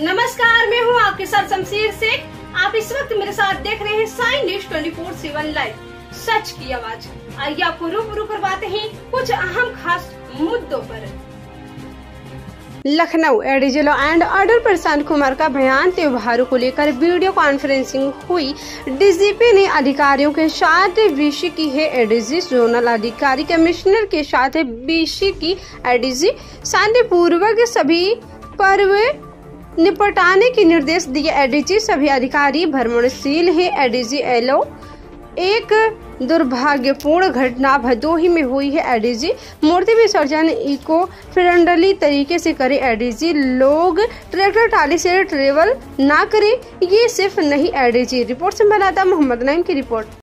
नमस्कार, मैं हूँ आपके साथ शमशीर शेख। आप इस वक्त मेरे साथ देख रहे हैं sign news twenty four seven live. सच की आवाज़। आइए आपको रूबरू करवाते हैं कुछ अहम खास मुद्दों पर। Lucknow ADG law and order Prashant Kumar का बयान त्योहारों को लेकर वीडियो कॉन्फ्रेंसिंग हुई। डीजीपी ने अधिकारियों के साथ बीसी की है एडीजी, जोनल अधिकारी, कमिश्नर के साथ बीसी की एडीजी। शांतिपूर्वक सभी पर्व निपटाने के निर्देश दिए एडीजी सभी अधिकारी भ्रमणशील है एडीजी एलओ। एक दुर्भाग्यपूर्ण घटना भदोही में हुई है एडीजी। मूर्ति विसर्जन इको फ्रेंडली तरीके से करे एडीजी। लोग ट्रैक्टर, टाली से ट्रेवल ना करें, ये सिर्फ़ नहीं, एडीजी। रिपोर्ट से बनाता मोहम्मद नईम की रिपोर्ट।